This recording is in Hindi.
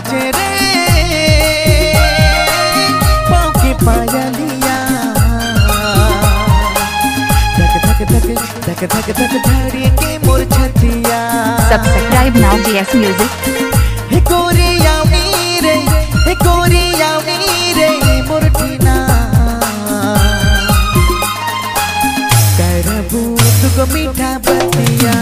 बाजे रे। पाँव पायलिया धक धक धक धक धक धक धड़े के मोर छतिया। सब्सक्राइब नाउ जीएस म्यूज़िक हे कोरिया नी हे कोरिया नी रे मोर ठिना करबू तुको मीठा बतिया।